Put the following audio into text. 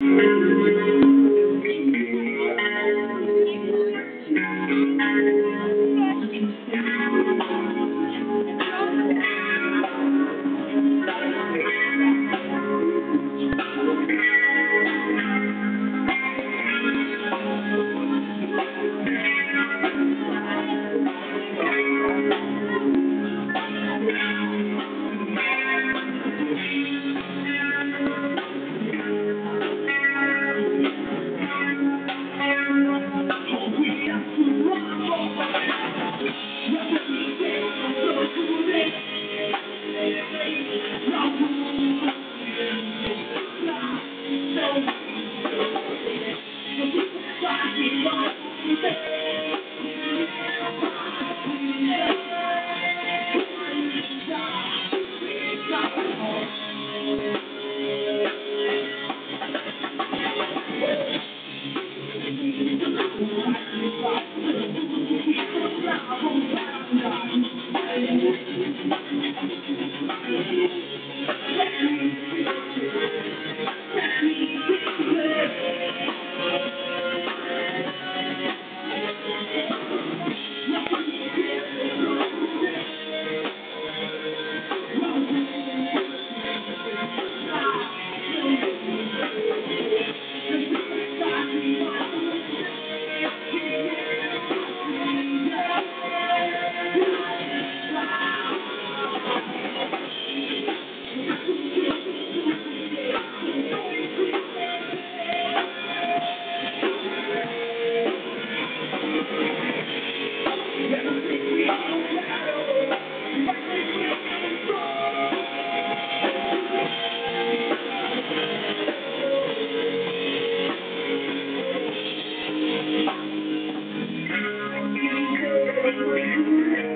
Thank you. you.